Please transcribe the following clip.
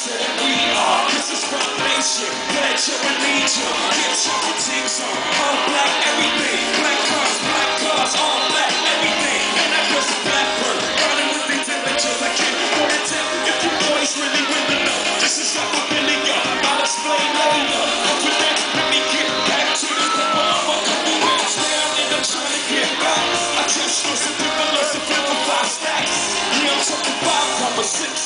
said we are. This is rock nation. Pledge your allegiance. Get your teams on. All black everything. Black cars, black cars, all black everything. And I press the black word. Running with intelligence. I can't afford a. If you boys really willing up, this is how I really got. I'll explain later. After that, let me get back to the motherfucker. We went down and I'm trying to get back. I just know some people love to flip five stacks. Yeah, I'm talking five, number six.